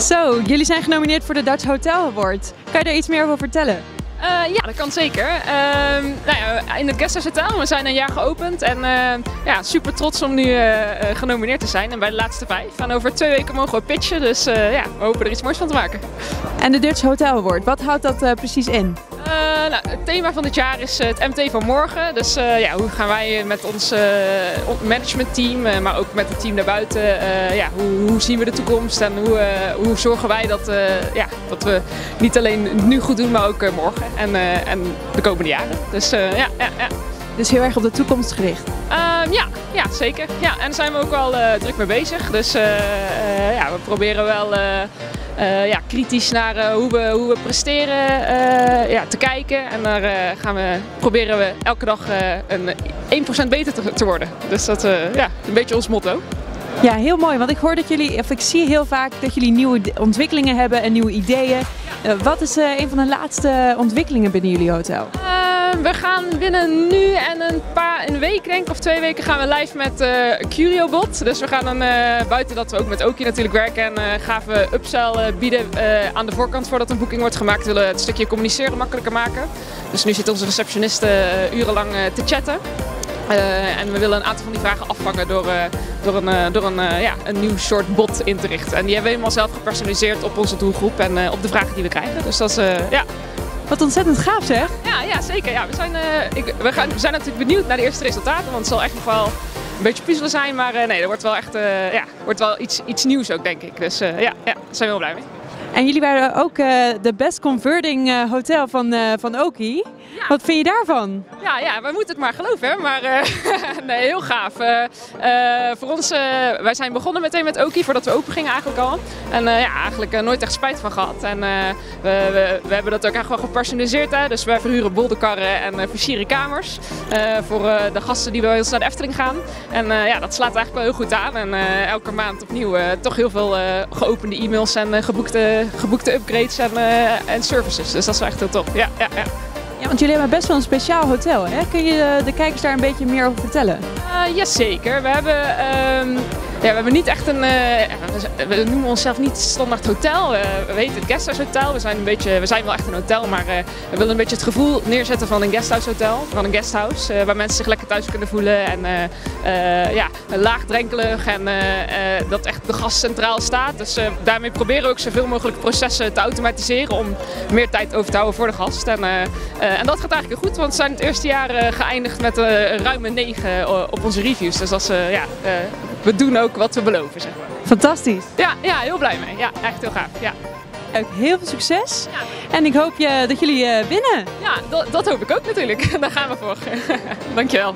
Zo, jullie zijn genomineerd voor de Dutch Hotel Award. Kan je daar iets meer over vertellen? Uh, ja, dat kan zeker. Uh, nou ja, in het Guesthouse Hotel, we zijn een jaar geopend en uh, ja, super trots om nu genomineerd te zijn en bij de laatste vijf. En over twee weken mogen we pitchen, dus ja, we hopen er iets moois van te maken. En de Dutch Hotel Award, wat houdt dat precies in? Nou, het thema van dit jaar is het MT van morgen. Dus ja, hoe gaan wij met ons managementteam, maar ook met het team daarbuiten, ja, hoe, hoe, zien we de toekomst en hoe, hoe zorgen wij dat, ja, dat we niet alleen nu goed doen, maar ook morgen en, uh, en de komende jaren. Dus uh, ja, ja, ja. Dus heel erg op de toekomst gericht? Uh, ja, ja, zeker. Ja, en daar zijn we ook wel uh, druk mee bezig. Dus ja, we proberen wel ja, kritisch naar hoe, we, hoe we presteren ja, te kijken. En daar gaan we, proberen we elke dag een 1% beter te, te, worden. Dus dat is ja, een beetje ons motto. Ja, heel mooi. Want ik hoor dat jullie, of ik zie heel vaak dat jullie nieuwe ontwikkelingen hebben en nieuwe ideeën. Uh, wat is uh, een van de laatste ontwikkelingen binnen jullie hotel? Uh, we gaan binnen nu en een paar, een week denk of twee weken gaan we live met CurioBot. Dus we gaan dan, buiten dat we ook met Oki natuurlijk werken en gaan we upsell bieden aan de voorkant voordat een boeking wordt gemaakt. We willen het stukje communiceren makkelijker maken. Dus nu zit onze receptioniste urenlang te chatten. Uh, en we willen een aantal van die vragen afvangen door, uh, door, een, uh, door een, ja, een nieuw soort bot in te richten. En die hebben we helemaal zelf gepersonaliseerd op onze doelgroep en op de vragen die we krijgen. Dus dat is, ja. Wat ontzettend gaaf zeg. Ja, ja zeker. Ja, we, zijn, ik, we, gaan, we zijn natuurlijk benieuwd naar de eerste resultaten, want het zal echt nog wel een beetje puzzelen zijn. Maar nee, er wordt wel echt ja, wordt wel iets, iets nieuws ook, denk ik. Dus ja, ja, daar zijn we heel blij mee. En jullie waren ook de best converting hotel van, van Oki. Wat vind je daarvan? Ja, ja, wij moeten het maar geloven. Maar uh, nee, heel gaaf. Uh, uh, voor ons, wij zijn begonnen meteen met Oki voordat we open gingen eigenlijk al. En ja, eigenlijk nooit echt spijt van gehad. En we, we, we, hebben dat ook echt wel gepersonaliseerd. Hè? Dus wij verhuren bolderkarren en versieren kamers. voor de gasten die bij ons naar de Efteling gaan. En ja, dat slaat eigenlijk wel heel goed aan. En elke maand opnieuw toch heel veel geopende e-mails en geboekte, geboekte upgrades en, en services. Dus dat is wel echt heel tof. Ja, ja, ja. Ja, want jullie hebben best wel een speciaal hotel, hè? Kun je de kijkers daar een beetje meer over vertellen? Jazeker. We hebben, uh, ja, we hebben niet echt een... Uh, we noemen onszelf niet standaard hotel. We weten het guesthouse hotel. We zijn, een beetje, we zijn wel echt een hotel, maar we willen een beetje het gevoel neerzetten van een guesthouse hotel. Van een guesthouse, waar mensen zich lekker thuis kunnen voelen. En ja, laagdrempelig en dat echt de gast centraal staat. Dus daarmee proberen we ook zoveel mogelijk processen te automatiseren om meer tijd over te houden voor de gast. En, en dat gaat eigenlijk goed, want we zijn het eerste jaar geëindigd met ruime 9 op onze reviews. Dus dat ja, we doen ook wat we beloven, zeg maar. Fantastisch. Ja, ja heel blij mee. Ja, echt heel gaaf. Ja. Heel veel succes. Ja. En ik hoop je, dat jullie uh, winnen. Ja, dat, dat hoop ik ook natuurlijk. Daar gaan we voor. Dankjewel.